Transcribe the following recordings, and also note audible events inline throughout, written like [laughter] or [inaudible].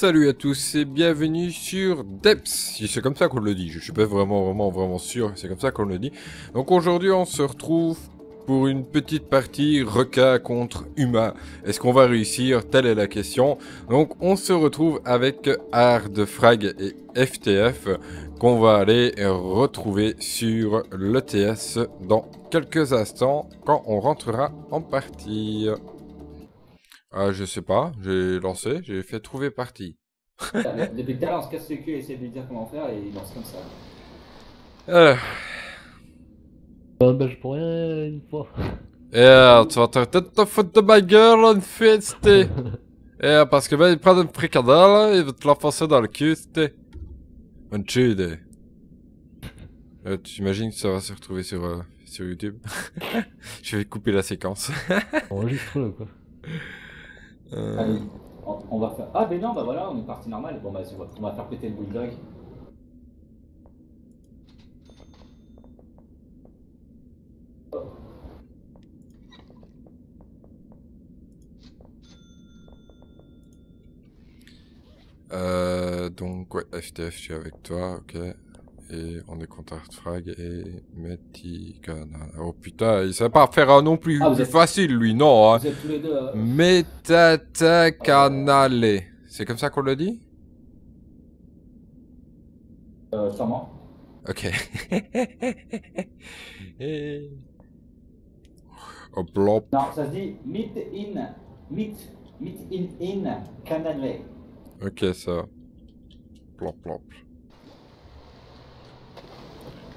Salut à tous et bienvenue sur Deps. C'est comme ça qu'on le dit, je suis pas vraiment vraiment vraiment sûr, c'est comme ça qu'on le dit. Donc aujourd'hui on se retrouve pour une petite partie requin contre humain. Est-ce qu'on va réussir? Telle est la question. Donc on se retrouve avec Hard Frag et FTF qu'on va aller retrouver sur l'ETS dans quelques instants quand on rentrera en partie. Ah, je sais pas, j'ai lancé, j'ai fait trouver partie. [laughs] Depuis tout à l'heure, on se casse le cul et essaie de lui dire comment faire et il lance comme ça. Euh, Euh, bah, je pourrais rien une fois. [laughs] eh, tu vas te peut-être te foutre de ma gueule en fait, c'était. Eh, parce que ben, il prend une fricadelle, il va te l'enfoncer dans le cul, c'était. Un chide. Euh, tu imagines que ça va se retrouver sur, euh, sur YouTube? [laughs] Je vais couper la séquence. Enregistre-le quoi. Euh, Allez, on, on va faire. Ah, ben non, bah voilà, on est parti normal. Bon, bah, c'est bon, on va faire péter le bulldog. Euh, donc, ouais, FTF, je suis avec toi, ok. Et on est contre Artfrag et Metikana. Oh putain, il savait pas faire un nom plus, Ah, plus êtes- facile, lui, non. Hein. Vous êtes tous les deux. Metatakanale. C'est comme ça qu'on le dit? Euh, sûrement. Ok. [laughs] Et- Hop, lop. Non, ça se dit meet in. Meet. Meet in in. Canale. Ok, ça. Plop, plop.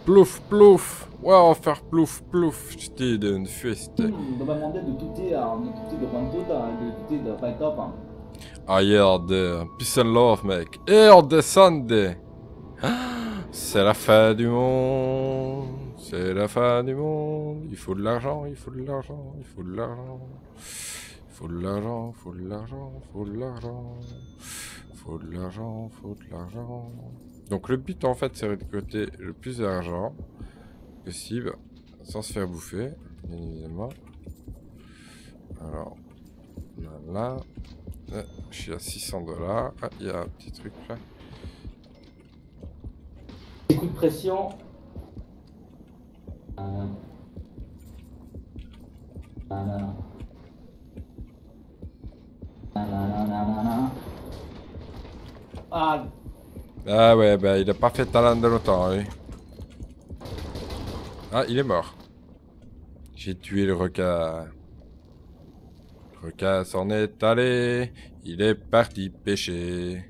Plouf, plouf. Ouais, on va faire plouf, plouf. D'une feste. Hmm, de demander de douter, de douter de Bantuta, de douter de Fight Up. Yeah, de peace and love, mec. Et on descend. C'est la fin du monde. C'est la fin du monde. Il faut de l'argent, il faut de l'argent, il faut de l'argent. Il faut de l'argent, il faut de l'argent, il faut de l'argent. Il faut de l'argent, il faut de l'argent. Donc le but en fait c'est de récolter le plus d'argent possible sans se faire bouffer, bien évidemment. Alors, là, euh, je suis à 600 dollars. Ah, il y a un petit truc là. Coup de pression. Ah, Ah ouais, bah il a pas fait talent de longtemps, lui. Ah, il est mort. J'ai tué le requin. Le requin s'en est allé. Il est parti pêcher.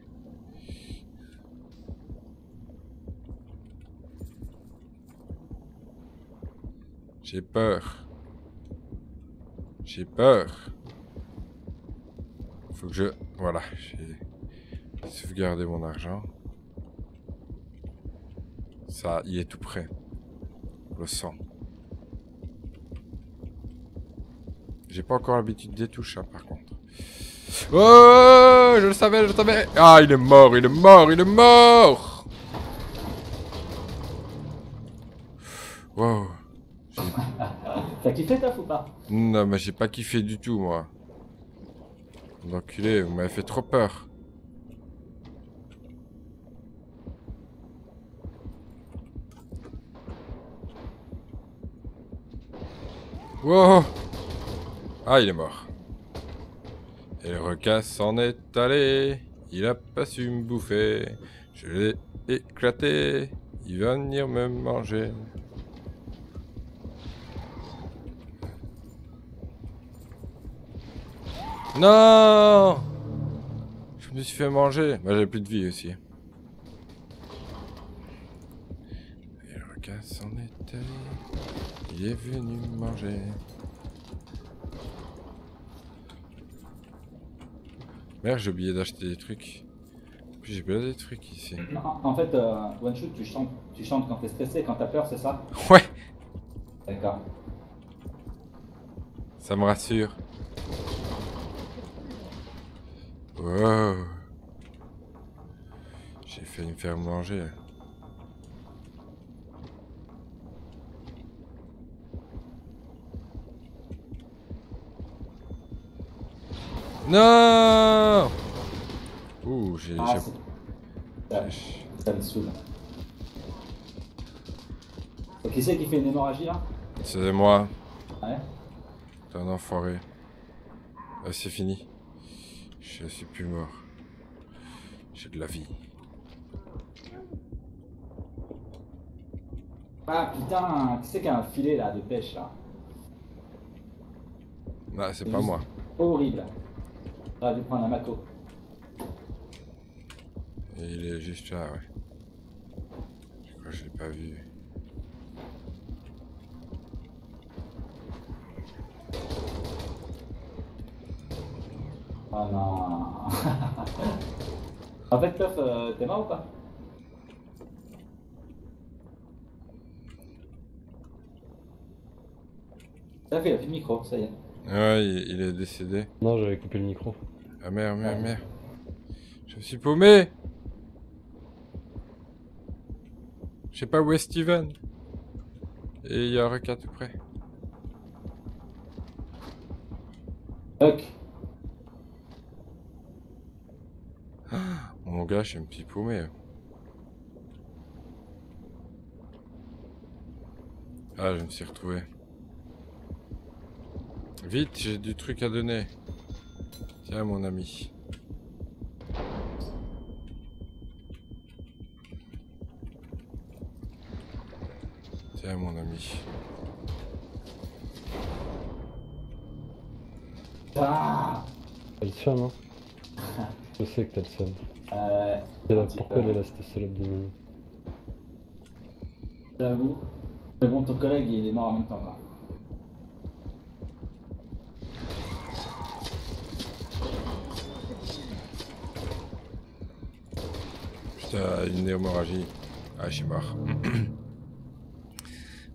J'ai peur. J'ai peur. Faut que je... Voilà, j'ai sauvegardé mon argent. Ça, il est tout prêt. Je le sens. J'ai pas encore l'habitude des touches, hein, par contre. Oh, je le savais, je le savais. Ah, il est mort, il est mort, il est mort. Wow. t'as kiffé ta ou pas? Non, mais j'ai pas kiffé du tout, moi. L'enculé, vous m'avez fait trop peur. Wow Ah, il est mort. Et le requin s'en est allé. Il a pas su me bouffer. Je l'ai éclaté. Il va venir me manger. Non Je me suis fait manger. Bah, j'ai plus de vie aussi. Et le requin s'en est allé. Il est venu me manger. Merde, j'ai oublié d'acheter des trucs. Plus, j'ai plein des trucs ici. En en fait, euh, One Shoot, tu chantes, tu chantes quand t'es stressé, quand t'as peur, c'est ça? Ouais D'accord. Ça me rassure. Wow. J'ai failli me faire manger. Non Ouh. ou j'ai... Ah. Ça, me saoule. Qui c'est qui fait une hémorragie là C'est moi, Ouais. t'es un enfoiré. Ah, c'est fini. Je suis plus mort. J'ai de la vie. Ah putain, qui c'est qui a un filet là de pêche là Ah, c'est C'est pas moi. Horrible. J'aurais dû prendre un. Et il est juste là, ouais. Je crois que je l'ai pas vu. Oh non. [laughs] en fait, euh, t'es mort ou pas? Ça fait, il a plus de micro, ça y est. Ouais, il, il est décédé. Non, j'avais coupé le micro. Ah merde, merde, merde. Je me suis paumé Je sais pas où est Steven. Et il y a un requin tout près. Huck. [gasps] Mon gars, je suis un petit paumé. Ah, je me suis retrouvé. Vite, j'ai du truc à donner. Tiens, mon ami. Tiens, mon ami. Ah T'as le seum, hein [laughs] Je sais que t'as le seum. euh, là, pourquoi elle est là, cette salope de J'avoue. Mais bon, ton collègue, il est mort en même temps, là. Une hémorragie. Ah, je suis mort.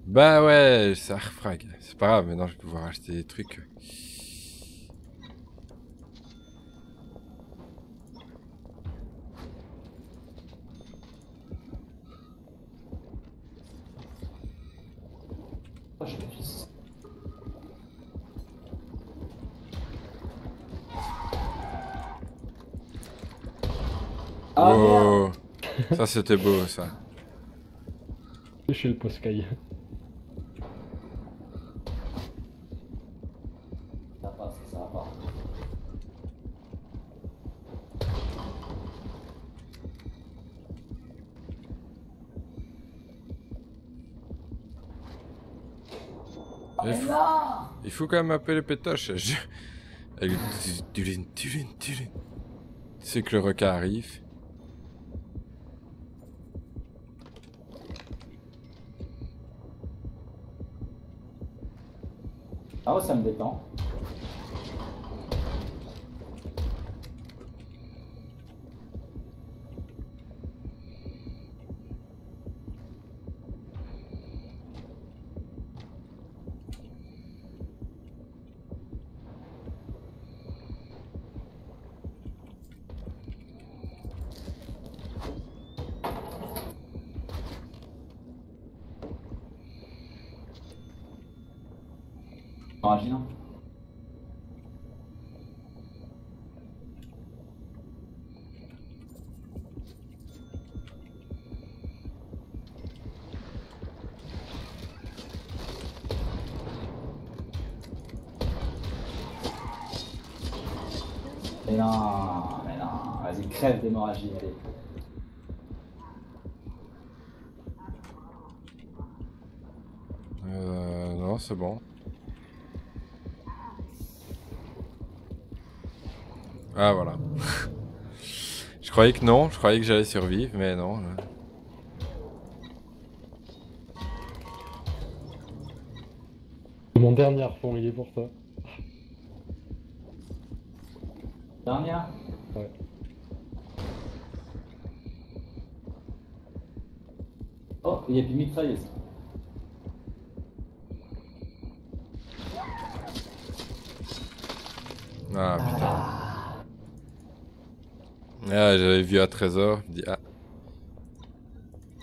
bah ouais, ça refrag. C'est pas grave, maintenant je vais pouvoir acheter des trucs. Ça c'était beau ça. C'est chez le Poscaille. Ça passe, ça va pas. Il faut, il faut quand même appeler le pétoche. Je... C'est que le requin arrive. Ça me détend. Imaginons. Mais non, mais non, vas-y, crève d'hémorragie, allez. Euh, non, c'est bon. Ah voilà. je croyais que non, je croyais que j'allais survivre, mais non. là. C'est mon dernier harpon, il est pour toi. Dernière? Ouais. Oh, il y a plus de mitrailleuse. Ah putain. Ah, j'avais vu un trésor. je me dis, ah,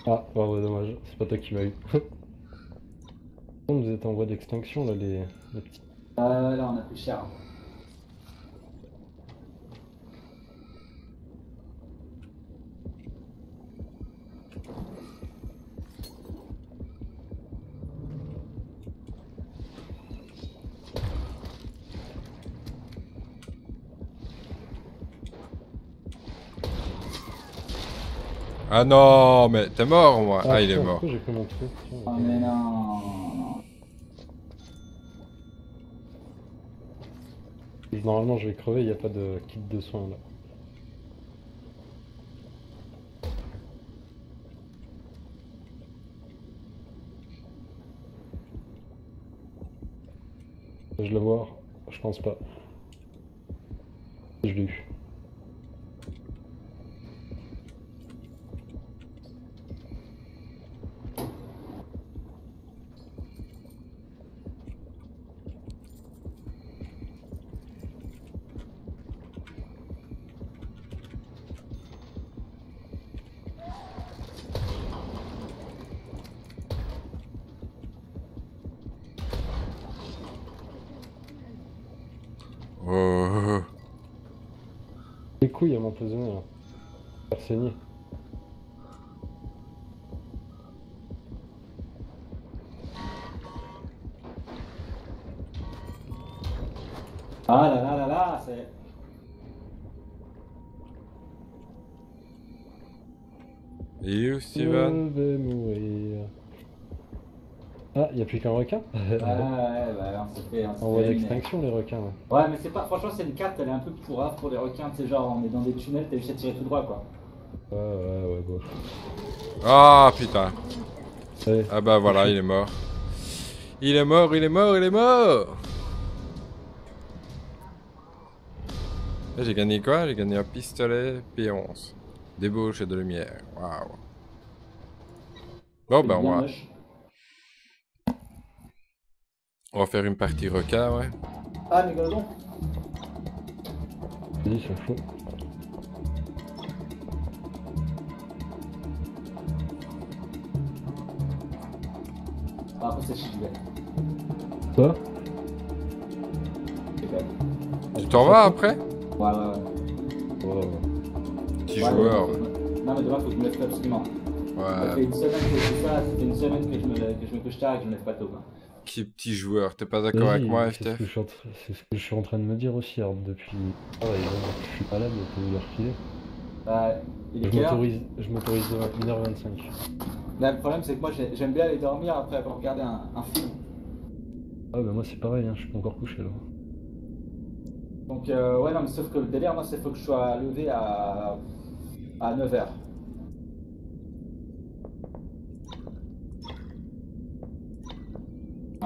Ah, bah ouais, dommage, c'est pas toi qui m'as eu. [laughs] Vous êtes en voie d'extinction là, les, les petits. Euh, là, on a plus cher. Ah non, mais t'es mort, moi. Ah, il est mort. j'ai pris mon truc Oh mais non, non. Normalement, je vais crever, il n'y a pas de kit de soins là. Je le vois, je pense pas. Je l'ai eu. Oh. Les couilles à m'empoisonner là. Faire saigner. A plus qu'un requin Ouais, ouais, ouais, on s'est fait... On En voie d'extinction les requins. Ouais, mais c'est pas... Franchement, c'est une carte, elle est un peu pourrave pour les requins, tu sais, genre, on est dans des tunnels, t'as juste à tirer tout droit, quoi. Ouais, ouais, ouais, bon. Ah, putain. Ah bah voilà, il est mort. Il est mort, il est mort, il est mort Et J'ai gagné quoi? J'ai gagné un pistolet P11. Débauche de lumière. Waouh. Bon ben on bien va, moche. On va faire une partie requin, ouais. Ah, vas-y, c'est fou. Ah, après, c'est gilet. Toi C'est belle. Tu t'en vas après? Ouais, ouais, ouais. Ouais, ouais. Petit Ouais, joueur. ouais, ouais. Non, mais demain, faut que je me lève absolument. Ça fait Ouais. une semaine que je fais ça, ça fait une semaine que je me, que je me couche tard et que je me lève pas tôt, quoi. Qui petit joueur. T'es pas d'accord avec moi, c'est ce, FTF que je suis en tra- c'est ce que je suis en train de me dire aussi, alors, depuis... Ah ouais, je suis malade, il faut leur filer. Bah, il est Je m'autorise, je m'autorise de 1h25. Là, le problème, c'est que moi, j'ai- j'aime bien aller dormir après avoir regardé un, un film. Ah bah moi c'est pareil, hein, je suis pas encore couché là. Donc, euh, ouais, non, mais sauf que le délire, moi, c'est faut que je sois levé à, à 9h.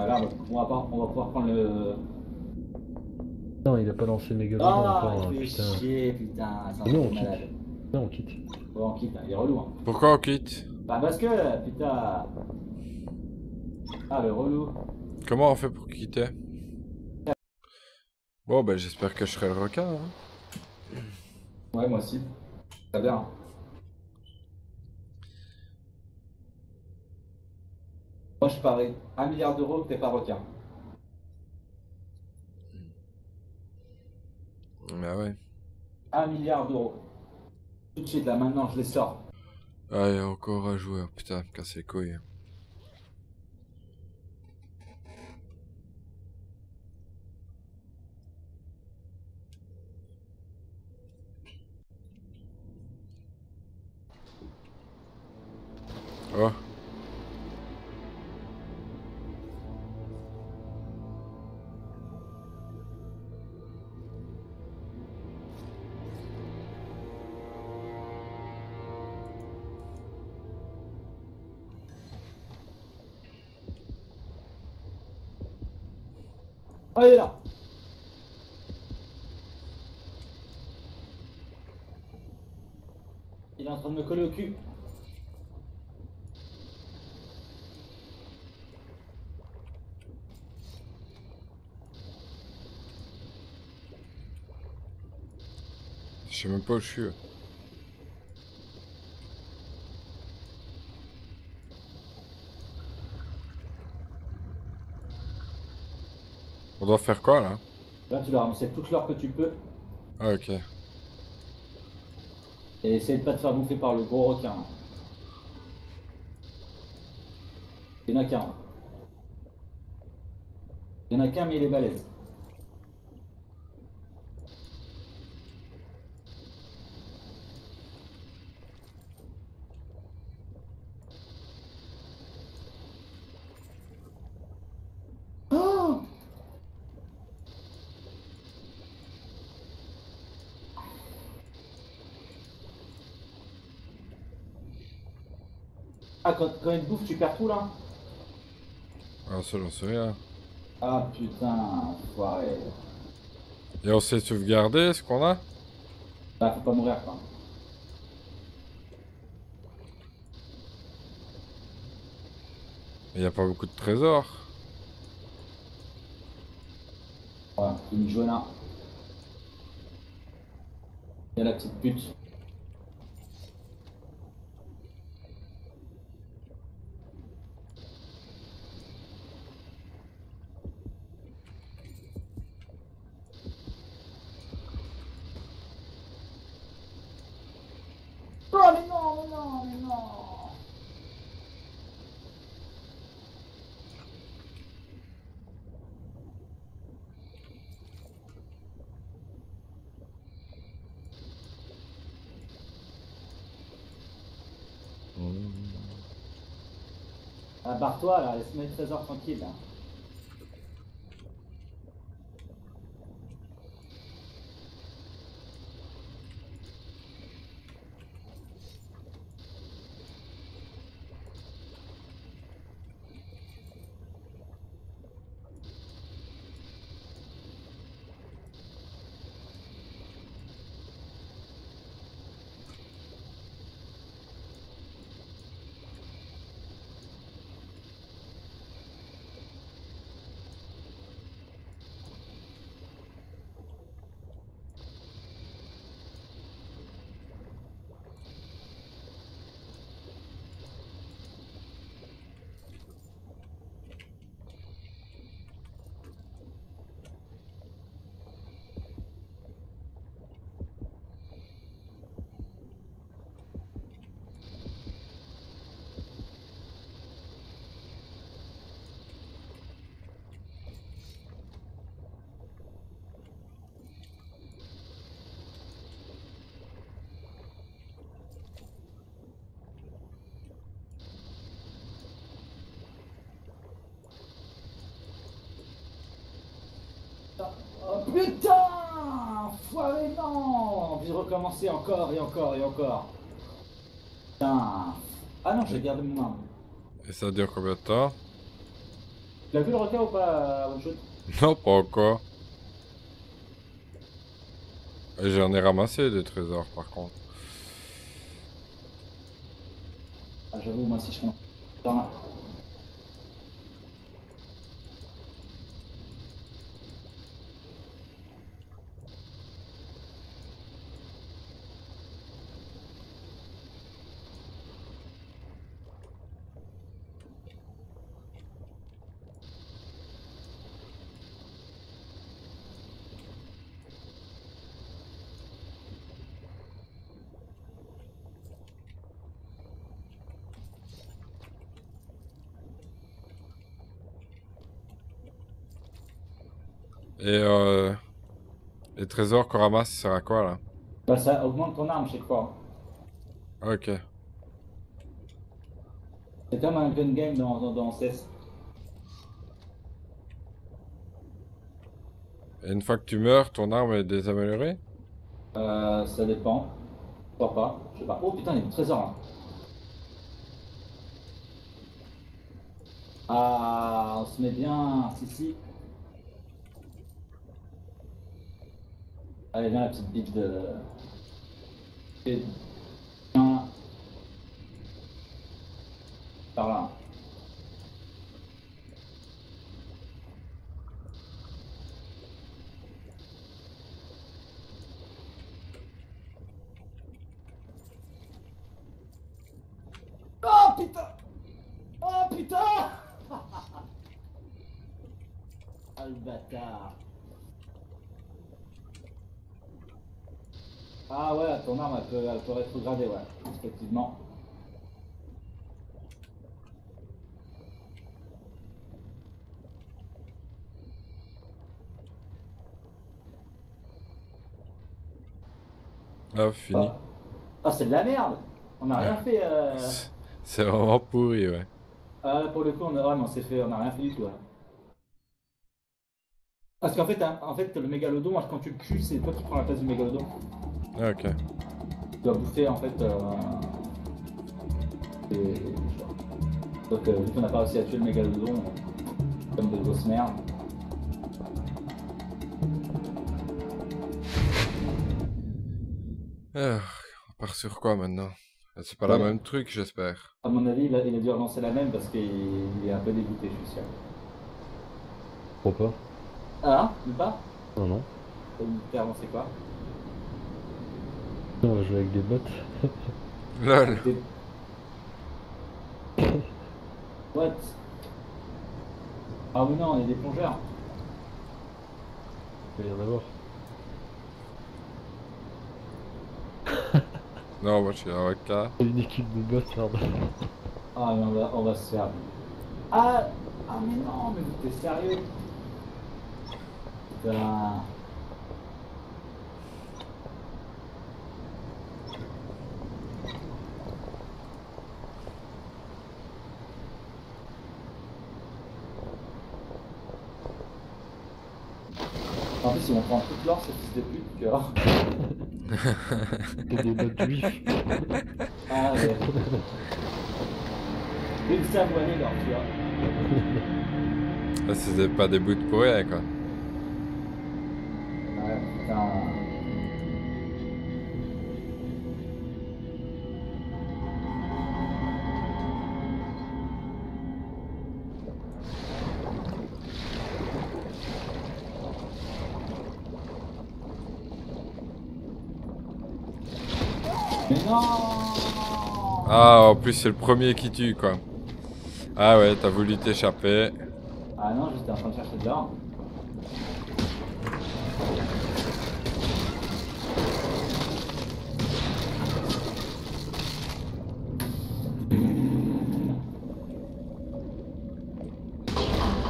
Ah, on va, pas- on va pouvoir prendre le. Non, il a pas lancé Megalodon Ah, encore, hein, putain. chier, putain. C'est non, on malade. quitte. Non, on quitte. Ouais, on quitte, hein, il est relou. Hein. Pourquoi on quitte? Bah, parce que, putain. Ah, le relou. Comment on fait pour quitter? Bon ben j'espère que je serai le requin. hein. Ouais, moi aussi. Très bien. Moi, je parie 1 milliard d'euros que t'es pas requin. Bah ouais. 1 milliard d'euros. Tout de suite, là, maintenant, je les sors. Allez, encore un joueur. Putain, me casser les couilles. Oh, sais même pas où je suis. On doit faire quoi là? Là, tu dois ramasser toute l'or que tu peux Ah ok. et essayer de pas te faire bouffer par le gros requin. Il y en a qu'un. Il y en a qu'un, mais il est balèze. Ah, quand, quand bouffe, tu perds tout là Ah, ça, j'en sais rien. Ah putain, foiré. Et on sait sauvegarder ce qu'on a? Bah, faut pas mourir quoi. Il n'y a pas beaucoup de trésors. Voilà, une Joanna. Il y a la petite pute. Oh mais non, mais non, mais non Ah, barre-toi là, laisse-moi le trésor tranquille là. Oh putain Foiré non Envie de recommencer encore et encore et encore. Putain. Ah non, j'ai gardé mon arme. Et ça dure combien de temps? Tu l'as vu le requin ou pas, One Shot? Non, pas encore. J'en ai ramassé des trésors par contre. Ah j'avoue, moi si je compte. Putain. Et euh, les trésors qu'on ramasse, ça sert à quoi là? Bah ça augmente ton arme chaque fois. Ok. C'est comme un gun game dans, dans, dans CS. Et une fois que tu meurs, ton arme est désaméliorée? Euh, ça dépend. Pourquoi pas Je sais pas. Oh putain, il y a du trésor là. Ah, on se met bien. Si, si. Allez, viens la petite bite de. Par là. Oh putain Oh putain [laughs] Ah le bâtard Ah ouais, ton arme elle peut, elle peut rétrograder, ouais, effectivement. Ah, fini. Ah, Ah, c'est de la merde On a rien fait euh... [laughs] C'est vraiment pourri, ouais. Ah, pour le coup, on a, s'est fait, on a rien fait du tout. ouais. Parce qu'en fait, hein, en fait, le mégalodon, quand tu le cues, c'est toi qui prends la place du mégalodon. Ah, ok. Tu dois bouffer, en fait. Euh... et- Donc euh, vu qu'on n'a pas réussi à tuer le mégalodon, comme de grosses merdes. Ah, on part sur quoi maintenant? C'est pas la Ouais. même truc, j'espère. À mon avis, il a, il a dû relancer la même parce qu'il il est un peu dégoûté, je suis sûr. Pas? Ah, ou pas? Non, non. T'as relancé quoi? On va jouer avec des bots. [laughs] Lol. [laughs] What? Ah oui non, y a des plongeurs. Il va y en avoir. Non, moi je suis avocat. Une équipe de bots, pardon. Ah mais on va, on va se faire. Ah Ah mais non, mais vous êtes sérieux Putain. En plus, ils vont prendre toute l'or, ces fils de pute, tu vois. C'est des bots juifs. Ah ouais. Ils savent où aller, l'or, tu vois. Là, c'était pas des bouts pour rien, quoi. Ah, en plus, c'est le premier qui tue, quoi. Ah ouais, t'as voulu t'échapper. Ah non, j'étais en train de chercher de l'or.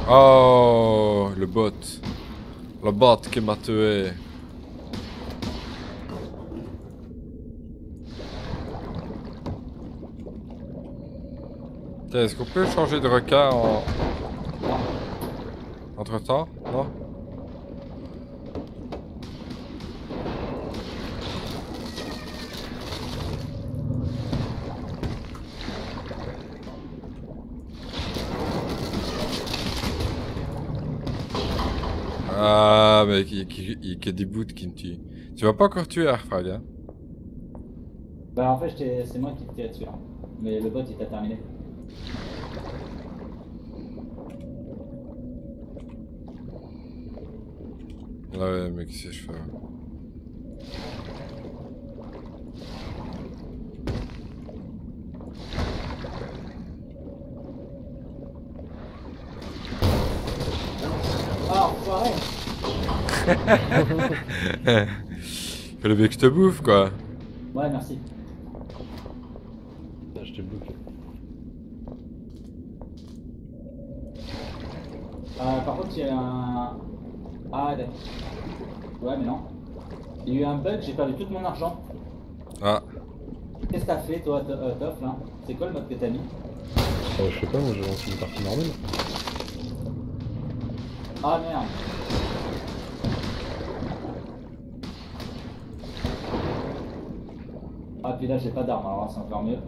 Oh, le bot. Le bot qui m'a tué. Est-ce qu'on peut changer de requin en... Entre temps? Non? Ah, mais il y a des bouts qui me tuent. Tu vas pas encore tuer Arfag, hein Bah en fait, c'est moi qui t'ai tiré dessus. Mais le bot, il t'a terminé. Ouais, mais qu'est-ce que je fais Ah, [laughs] Fallait bien que je te bouffe, quoi. Ouais, merci. Putain, je t'ai bloqué. Euh, par contre, il y a un. Ah, d'accord. Mais non. Il y a eu un bug, j'ai perdu tout mon argent. Ah, Qu'est-ce que t'as fait, toi, To- euh, Toff, là C'est quoi le mode que t'as mis Euh, je sais pas, moi j'ai lancé une partie normale. Ah, merde. Ah, puis là, j'ai pas d'arme, alors là, c'est encore mieux.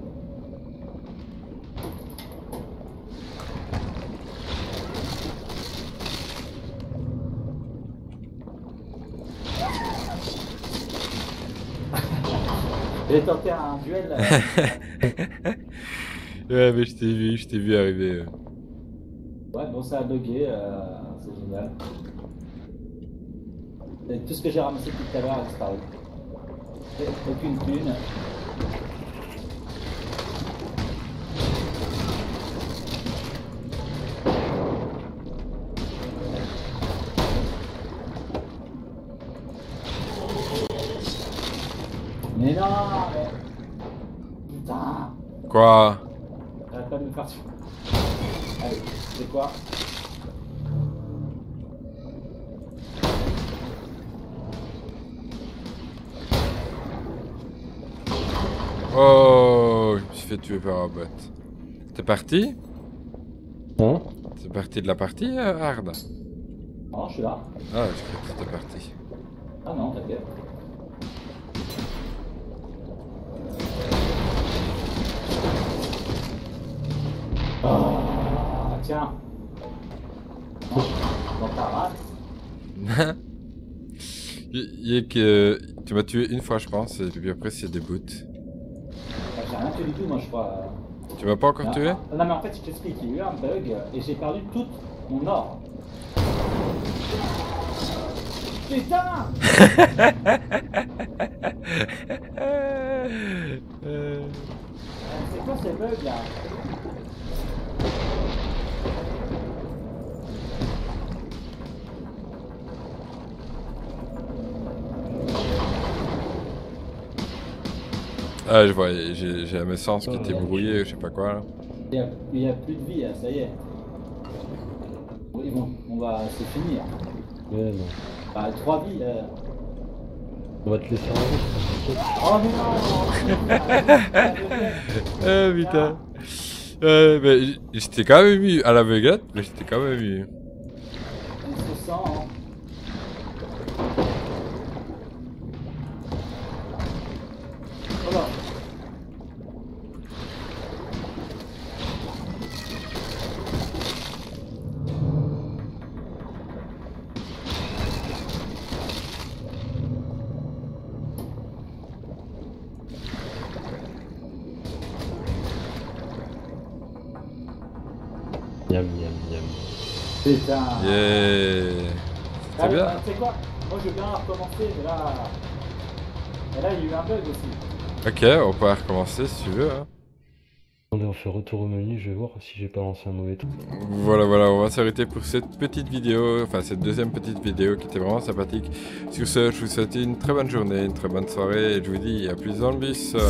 J'ai tenté un duel. euh, [laughs] ouais, mais je t'ai vu, je t'ai vu arriver. euh. Ouais, bon, ça a bugué, euh, c'est génial. Et tout ce que j'ai ramassé tout à l'heure a disparu. Aucune thune. Quoi Arrête pas de me faire tuer. Allez, c'est quoi Oh, je me suis fait tuer par un bot. T'es parti Hein C'est parti de la partie, euh, Hard Non, je suis là. Ah, je crois que t'étais parti. Ah non, t'inquiète. Tiens. Dans ta rate. [laughs] Il y a que... Tu m'as tué une fois, je pense, et puis après, c'est des bouts. Bah, J'ai rien tué du tout, moi, je crois. Tu m'as pas encore Non, tué? Non, mais en fait, je t'explique, il y a eu un bug et j'ai perdu tout mon or. Putain [laughs] Euh, C'est quoi ces bugs là? Ah, je vois, j'ai un sens qui Ah, était ouais. brouillé, je sais pas quoi, là. Il y a, plus de vie là, ça y est. Oui, bon, on va se finir. Ouais, non. Bah, trois vies. euh. On va te laisser en vie. Oh mais non Ah, putain. Euh, j'étais quand même mis à l'aveuglette, mais j'étais quand même mis. Putain. Yeah. Ah, bien. Tu sais quoi? Moi je veux bien recommencer, mais là. Et là il y a eu un bug aussi. Ok, on peut recommencer si tu veux. Hein. Attendez, on fait retour au menu, je vais voir si j'ai pas lancé un mauvais truc. Voilà, voilà, on va s'arrêter pour cette petite vidéo, enfin cette deuxième petite vidéo qui était vraiment sympathique. Sur ce, je vous souhaite une très bonne journée, une très bonne soirée, et je vous dis à plus dans le bus. euh.